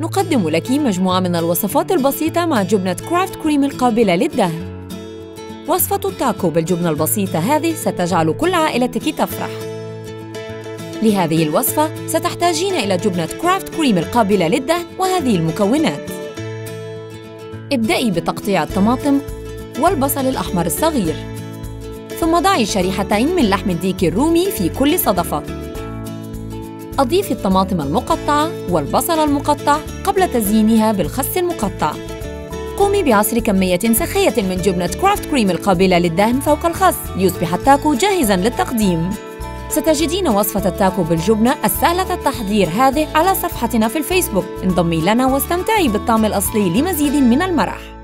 نقدم لك مجموعة من الوصفات البسيطة مع جبنة كرافت كريم القابلة للدهن. وصفة التاكو بالجبنة البسيطة هذه ستجعل كل عائلتك تفرح. لهذه الوصفة ستحتاجين إلى جبنة كرافت كريم القابلة للدهن وهذه المكونات. ابدأي بتقطيع الطماطم والبصل الأحمر الصغير. ثم ضعي شريحتين من لحم الديك الرومي في كل صدفة. أضيفي الطماطم المقطعة والبصل المقطع قبل تزيينها بالخس المقطع. قومي بعصر كمية سخية من جبنة كرافت كريم القابلة للدهن فوق الخس. ليصبح التاكو جاهزاً للتقديم. ستجدين وصفة التاكو بالجبنة السهلة التحضير هذه على صفحتنا في الفيسبوك. انضمي لنا واستمتعي بالطعم الأصلي لمزيد من المرح.